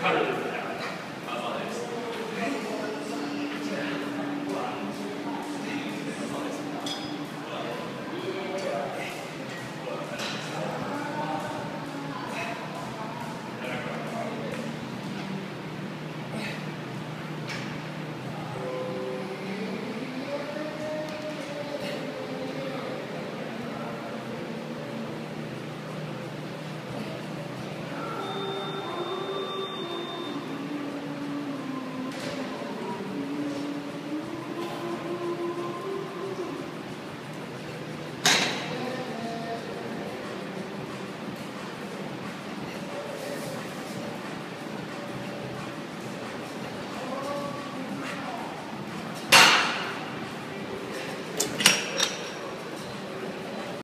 Hallelujah.